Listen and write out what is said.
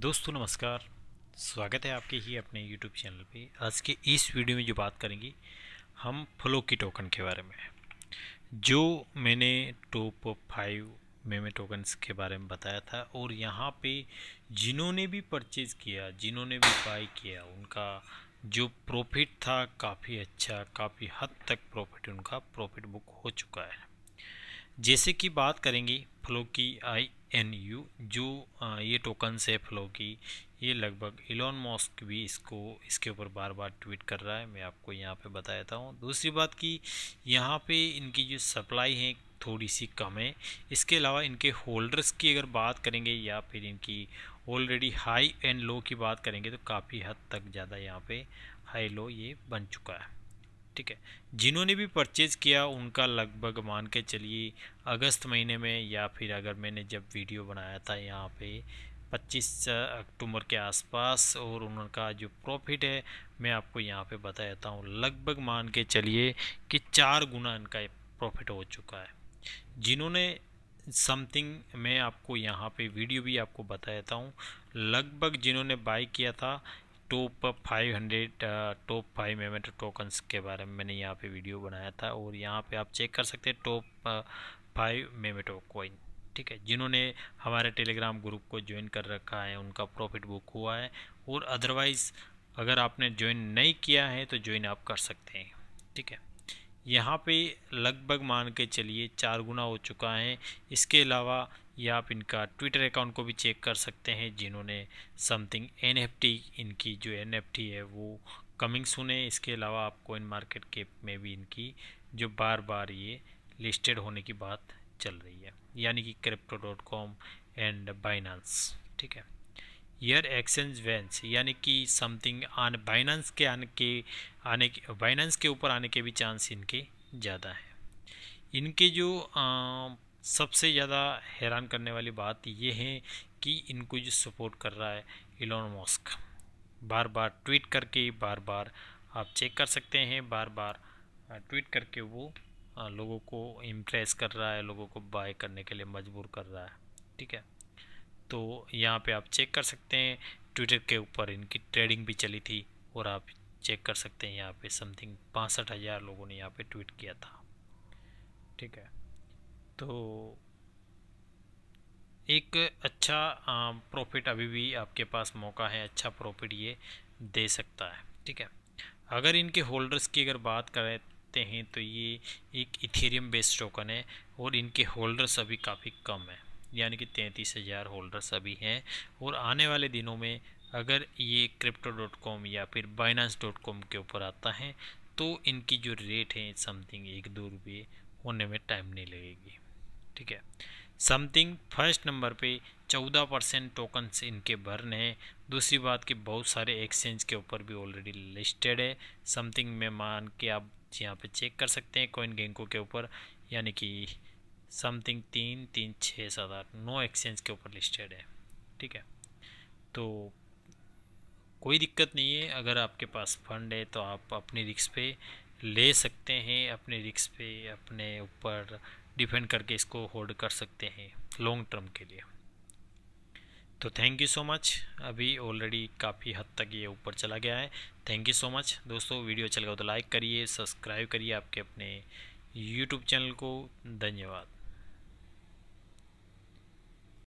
दोस्तों नमस्कार। स्वागत है आपके ही अपने यूट्यूब चैनल पे। आज के इस वीडियो में जो बात करेंगे, हम फ्लो की टोकन के बारे में। जो मैंने टॉप फाइव मेमे टोकन्स के बारे में बताया था और यहाँ पे जिन्होंने भी परचेज़ किया, जिन्होंने भी बाई किया, उनका जो प्रॉफिट था काफ़ी अच्छा काफ़ी हद तक प्रॉफिट उनका प्रॉफिट बुक हो चुका है। जैसे कि बात करेंगे फ्लो की आई एन यू जो ये टोकन्स है फ्लो की, ये लगभग इलॉन मॉस्क भी इसको, इसके ऊपर बार बार ट्वीट कर रहा है। मैं आपको यहाँ पे बता देता हूँ। दूसरी बात की यहाँ पे इनकी जो सप्लाई है थोड़ी सी कम है। इसके अलावा इनके होल्डर्स की अगर बात करेंगे या फिर इनकी ऑलरेडी हाई एंड लो की बात करेंगे तो काफ़ी हद तक ज़्यादा यहाँ पे हाई लो ये बन चुका है। ठीक है। जिन्होंने भी परचेज़ किया, उनका लगभग मान के चलिए अगस्त महीने में या फिर अगर मैंने जब वीडियो बनाया था यहाँ पे 25 अक्टूबर के आसपास और उनका जो प्रॉफिट है, मैं आपको यहाँ पे बता देता हूँ। लगभग मान के चलिए कि चार गुना इनका प्रॉफिट हो चुका है। जिन्होंने समथिंग मैं आपको यहाँ पे वीडियो भी आपको बता देता हूँ। लगभग जिन्होंने बाई किया था top five hundred top five meme tokens के बारे में मैंने यहाँ पे वीडियो बनाया था और यहाँ पे आप चेक कर सकते हैं टॉप फाइव मेमेटो कोइन ठीक है? जिन्होंने हमारे टेलीग्राम ग्रुप को ज्वाइन कर रखा है, उनका प्रॉफिट बुक हुआ है और अदरवाइज़ अगर आपने ज्वाइन नहीं किया है तो ज्वाइन आप कर सकते हैं, ठीक है? यहाँ पे लगभग मान के चलिए चार गुना हो चुका है। इसके अलावा या आप इनका ट्विटर अकाउंट को भी चेक कर सकते हैं, जिन्होंने समथिंग एनएफटी इनकी जो एनएफटी है, वो कमिंग सुने इसके अलावा आप कोइन मार्केट केप में भी इनकी जो बार बार ये लिस्टेड होने की बात चल रही है। यानी कि crypto dot com and Binance ठीक है? यर एक्सचेंज वेंस यानी कि समथिंग आन बाइनेंस के आने के आने के बाइनेंस के ऊपर आने के भी चांस इनके ज़्यादा हैं। इनके जो सबसे ज़्यादा हैरान करने वाली बात ये है कि इनको जो सपोर्ट कर रहा है इलॉन मॉस्क बार बार ट्वीट करके, बार बार आप चेक कर सकते हैं, बार बार ट्वीट करके वो लोगों को इम्प्रेस कर रहा है, लोगों को बाय करने के लिए मजबूर कर रहा है। ठीक है? तो यहाँ पे आप चेक कर सकते हैं ट्विटर के ऊपर इनकी ट्रेडिंग भी चली थी और आप चेक कर सकते हैं, यहाँ पे समथिंग बासठ हज़ार लोगों ने यहाँ पे ट्वीट किया था। ठीक है? तो एक अच्छा प्रॉफिट अभी भी आपके पास मौका है अच्छा प्रॉफिट ये दे सकता है, ठीक है? अगर इनके होल्डर्स की अगर बात करते हैं तो ये एक इथेरियम बेस्ड टोकन है और इनके होल्डर्स अभी काफ़ी कम है, यानी कि तैंतीस हज़ार होल्डर्स अभी हैं और आने वाले दिनों में अगर ये क्रिप्टो डॉट कॉम या फिर बाइनांस डॉट कॉम के ऊपर आता है तो इनकी जो रेट है समथिंग एक दो रुपये होने में टाइम नहीं लगेगी। ठीक है। समथिंग फ़र्स्ट नंबर पे चौदह परसेंट टोकन्स इनके बर्न है। दूसरी बात कि बहुत सारे एक्सचेंज के ऊपर भी ऑलरेडी लिस्टेड है। समथिंग में मान के आप यहाँ पे चेक कर सकते हैं कोइन गेंको के ऊपर। यानी कि समथिंग तीन तीन छः सात, आठ, नौ एक्सचेंज के ऊपर लिस्टेड है। ठीक है। तो कोई दिक्कत नहीं है। अगर आपके पास फंड है तो आप अपनी रिक्स पे ले सकते हैं। अपने रिक्स पे अपने ऊपर डिपेंड करके इसको होल्ड कर सकते हैं लॉन्ग टर्म के लिए। तो थैंक यू सो मच अभी ऑलरेडी काफ़ी हद तक ये ऊपर चला गया है। थैंक यू सो मच दोस्तों वीडियो अच्छा लगा तो लाइक करिए सब्सक्राइब करिए आपके अपने यूट्यूब चैनल को। धन्यवाद।